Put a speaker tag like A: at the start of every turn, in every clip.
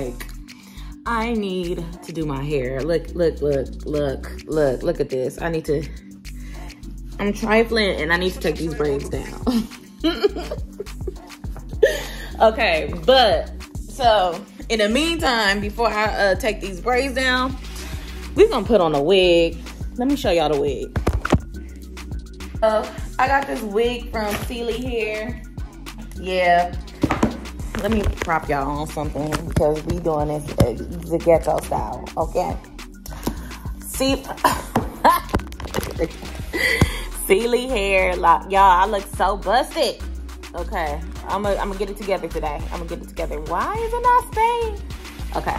A: like, I need to do my hair. Look, look, look, look, look, look at this. I need to, I'm trifling and I need to take these braids down. okay, but so in the meantime, before I uh, take these braids down, we're gonna put on a wig. Let me show y'all the wig. I got this wig from Celie Hair. Yeah. Let me prop y'all on something because we doing this uh, the ghetto style, okay? See, Celie Hair, like, y'all, I look so busted. Okay, I'm gonna I'm get it together today. I'm gonna get it together. Why is it not staying? Okay,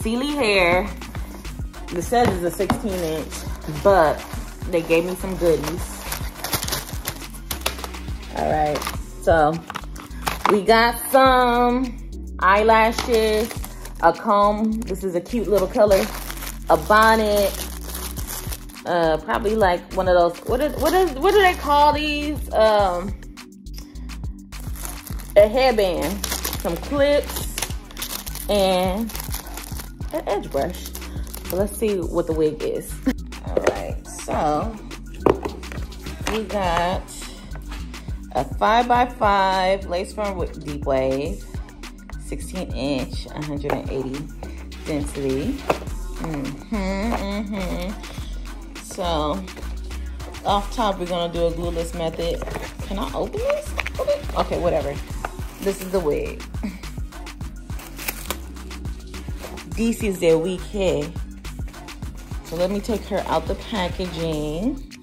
A: Celie Hair. The says is a 16 inch, but they gave me some goodies. All right, so we got some eyelashes, a comb. This is a cute little color. A bonnet. Uh, probably like one of those. What is what is what do they call these? Um, a headband, some clips, and an edge brush. So let's see what the wig is. All right, so we got a five by five lace front with deep wave, 16 inch, 180 density. Mm-hmm, mm-hmm. So off top, we're gonna do a glueless method. Can I open this? Okay, whatever. This is the wig. This is their wig hair. So let me take her out the packaging.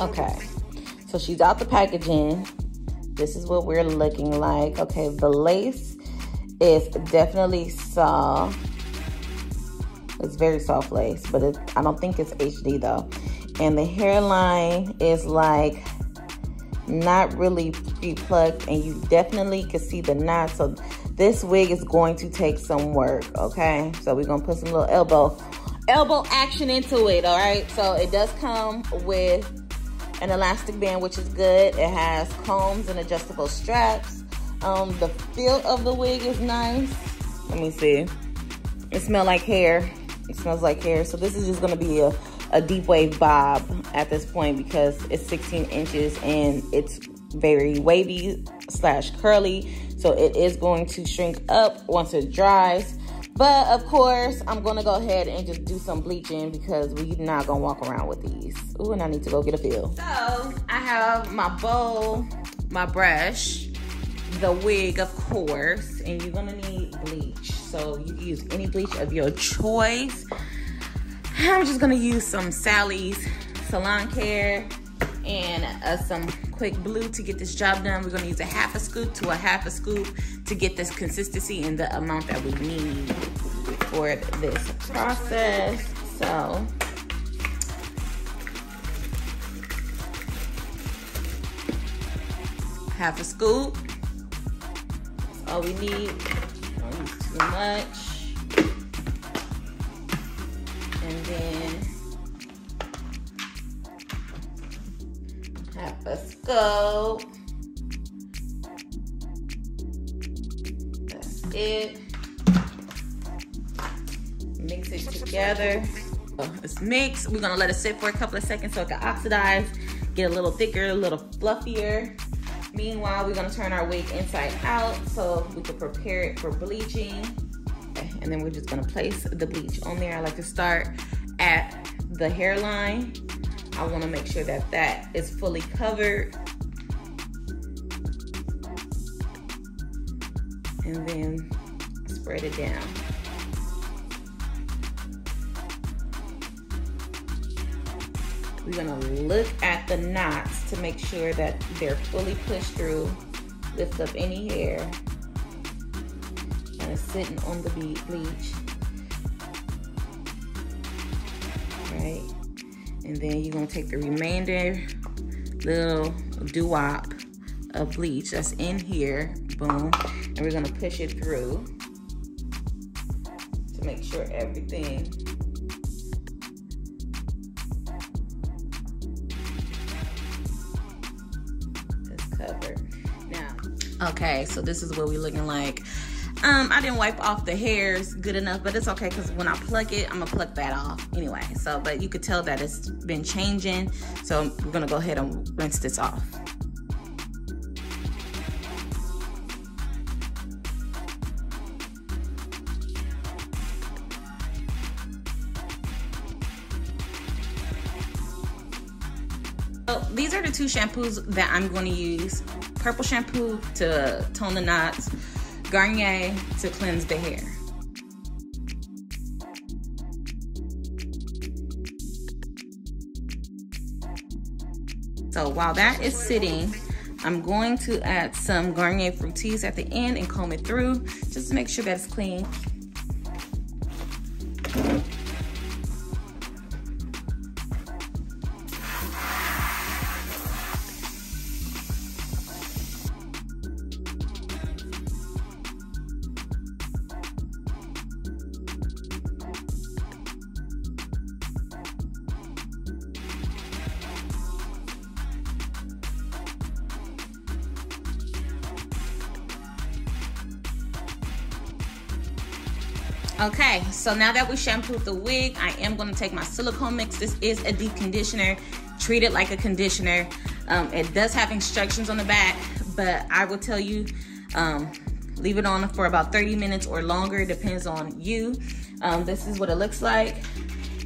A: Okay, so she's out the packaging. This is what we're looking like. Okay, the lace is definitely soft. It's very soft lace, but it, I don't think it's HD though. And the hairline is like not really pre-plucked and you definitely can see the knot. So this wig is going to take some work, okay? So we're gonna put some little elbow, elbow action into it, all right? So it does come with an elastic band, which is good. It has combs and adjustable straps. Um, the feel of the wig is nice. Let me see. It smells like hair. It smells like hair. So this is just gonna be a, a deep wave bob at this point because it's 16 inches and it's very wavy slash curly. So it is going to shrink up once it dries. But of course, I'm gonna go ahead and just do some bleaching because we're not gonna walk around with these. Ooh, and I need to go get a feel. So I have my bowl, my brush, the wig, of course, and you're gonna need bleach. So you can use any bleach of your choice. I'm just gonna use some Sally's Salon Care and uh, some quick blue to get this job done. We're gonna use a half a scoop to a half a scoop to get this consistency and the amount that we need for this process. So, half a scoop. That's all we need. Don't use too much. And then scoop. That's it. Mix it together. Oh, it's mixed. We're gonna let it sit for a couple of seconds so it can oxidize, get a little thicker, a little fluffier. Meanwhile, we're gonna turn our wig inside out so we can prepare it for bleaching. Okay, and then we're just gonna place the bleach on there. I like to start at the hairline. I wanna make sure that that is fully covered. And then spread it down. We're gonna look at the knots to make sure that they're fully pushed through. Lift up any hair. And it's sitting on the bleach. Right? And then you're gonna take the remainder little doo-wop of bleach that's in here, boom. And we're gonna push it through to make sure everything cover. Now, okay, so this is what we're looking like. Um, I didn't wipe off the hairs good enough, but it's okay because when I pluck it, I'm gonna pluck that off anyway. So, but you could tell that it's been changing. So we're gonna go ahead and rinse this off. So these are the two shampoos that I'm going to use. Purple shampoo to tone the knots, Garnier to cleanse the hair. So while that is sitting, I'm going to add some Garnier Fructis at the end and comb it through just to make sure that it's clean. Okay, so now that we shampooed the wig, I am gonna take my silicone mix. This is a deep conditioner, treat it like a conditioner. Um, it does have instructions on the back, but I will tell you, um, leave it on for about 30 minutes or longer, It depends on you. Um, this is what it looks like.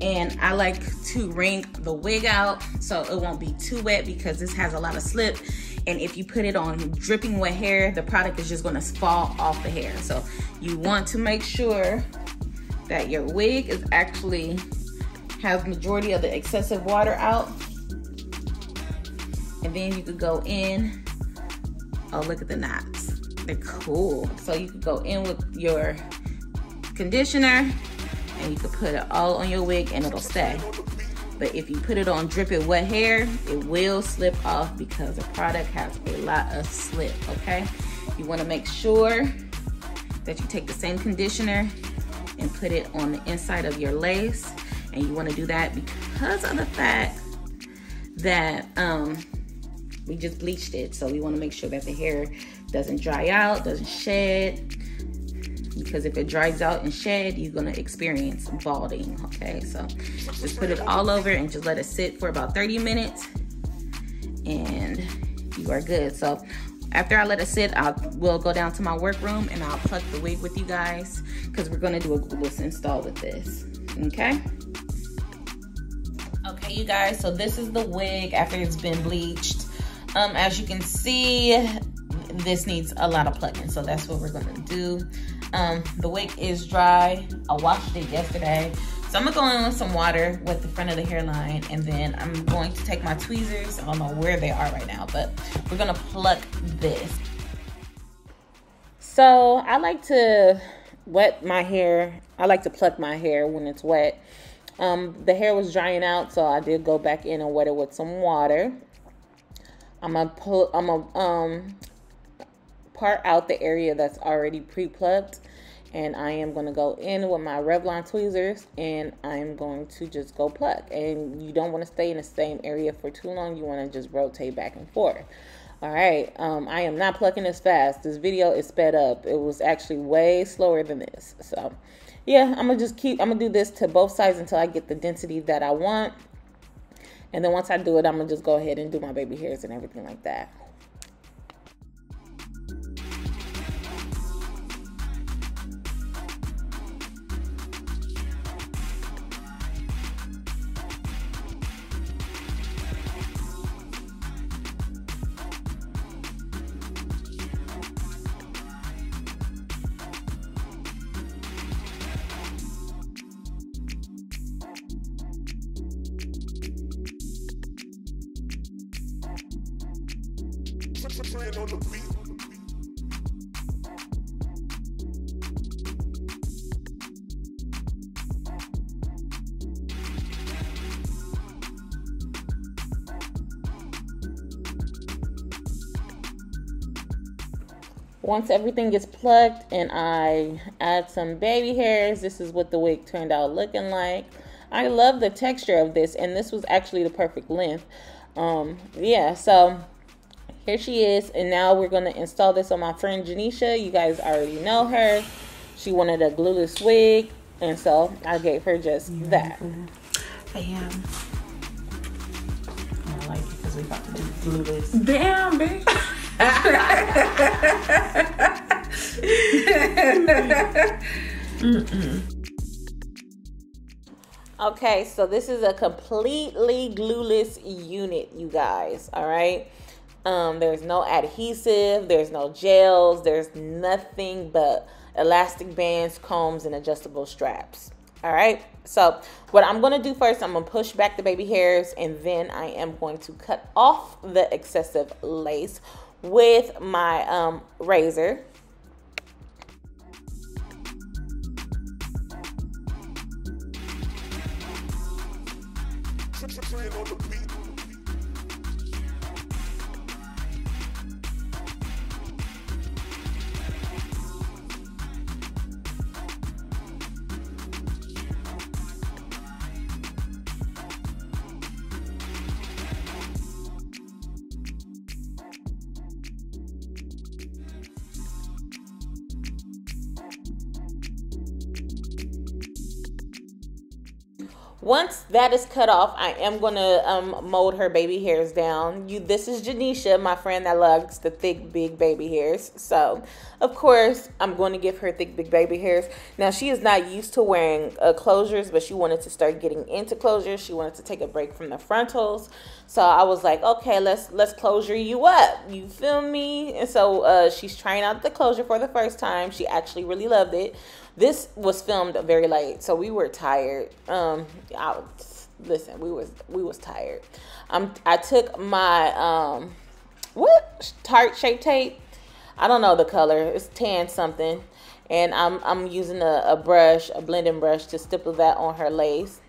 A: And I like to wring the wig out so it won't be too wet because this has a lot of slip and if you put it on dripping wet hair, the product is just gonna fall off the hair. So you want to make sure that your wig is actually has majority of the excessive water out. And then you could go in, oh look at the knots. They're cool. So you could go in with your conditioner and you could put it all on your wig and it'll stay. But if you put it on dripping wet hair, it will slip off because the product has a lot of slip, okay? You wanna make sure that you take the same conditioner and put it on the inside of your lace. And you wanna do that because of the fact that um, we just bleached it. So we wanna make sure that the hair doesn't dry out, doesn't shed, because if it dries out and shed, you're gonna experience balding, okay? So just put it all over and just let it sit for about 30 minutes and you are good. So after I let it sit, I will go down to my workroom and I'll pluck the wig with you guys because we're gonna do a glueless install with this, okay? Okay, you guys, so this is the wig after it's been bleached. Um, as you can see, this needs a lot of plucking, so that's what we're gonna do. Um, the wig is dry. I washed it yesterday. So I'm gonna go in with some water with the front of the hairline and then I'm going to take my tweezers. I don't know where they are right now, but we're gonna pluck this. So I like to wet my hair. I like to pluck my hair when it's wet. Um, the hair was drying out, so I did go back in and wet it with some water. I'm gonna pull, I'm gonna um, part out the area that's already pre-plucked and I am going to go in with my Revlon tweezers and I'm going to just go pluck. And you don't want to stay in the same area for too long you want to just rotate back and forth. All right um, I am not plucking as fast. This video is sped up. It was actually way slower than this. So yeah I'm gonna just keep I'm gonna do this to both sides until I get the density that I want. And then once I do it I'm gonna just go ahead and do my baby hairs and everything like that on the beat. Once everything gets plucked and I add some baby hairs, this is what the wig turned out looking like. I love the texture of this and this was actually the perfect length. Um, yeah, so here she is. And now we're going to install this on my friend Janisha. You guys already know her. She wanted a glueless wig. And so I gave her just yeah, that.
B: I am. I like it because we about to do glueless. Damn, bitch.
A: okay, so this is a completely glueless unit, you guys. All right. Um, there's no adhesive, there's no gels, there's nothing but elastic bands, combs, and adjustable straps. All right. So what I'm going to do first, I'm to push back the baby hairs and then I am going to cut off the excessive lace with my um, razor. Once that is cut off, I am gonna um, mold her baby hairs down. You, this is Janisha, my friend that loves the thick, big baby hairs. So, of course, I'm going to give her thick, big baby hairs. Now, she is not used to wearing uh, closures, but she wanted to start getting into closures. She wanted to take a break from the frontals. So I was like, okay, let's let's closure you up. You feel me? And so uh, she's trying out the closure for the first time. She actually really loved it. This was filmed very late, so we were tired. Um, I, listen, we was we was tired. Um, I took my um, what Tarte Shape Tape. I don't know the color. It's tan something, and I'm I'm using a, a brush, a blending brush, to stipple that on her lace.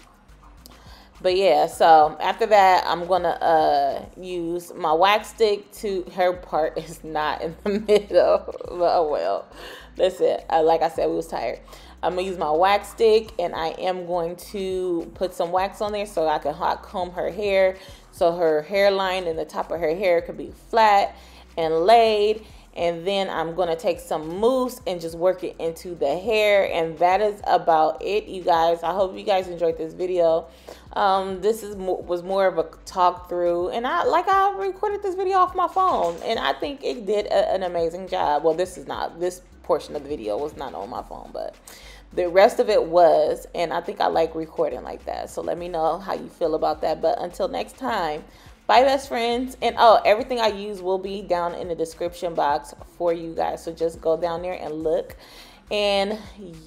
A: But yeah, so after that, I'm gonna uh, use my wax stick to her part is not in the middle. but oh well. That's it. Uh, like I said, we was tired. I'm gonna use my wax stick and I am going to put some wax on there so I can hot comb her hair so her hairline and the top of her hair could be flat and laid and then I'm going to take some mousse and just work it into the hair and that is about it you guys I hope you guys enjoyed this video um, this is was more of a talk through and I like I recorded this video off my phone and I think it did a, an amazing job well this is not this portion of the video was not on my phone, but the rest of it was. And I think I like recording like that. So let me know how you feel about that. But until next time, bye, best friends. And oh, everything I use will be down in the description box for you guys. So just go down there and look. And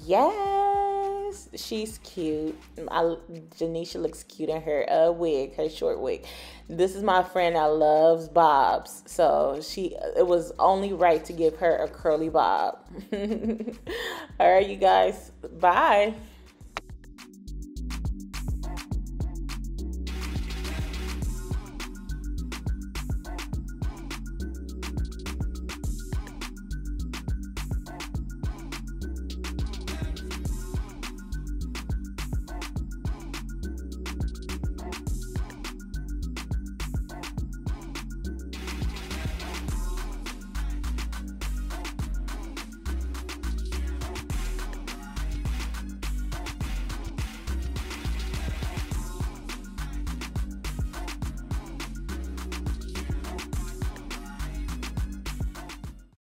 A: yes, she's cute. I, Janisha looks cute in her uh, wig, her short wig. This is my friend that loves bobs, so she it was only right to give her a curly bob. All right, you guys, bye.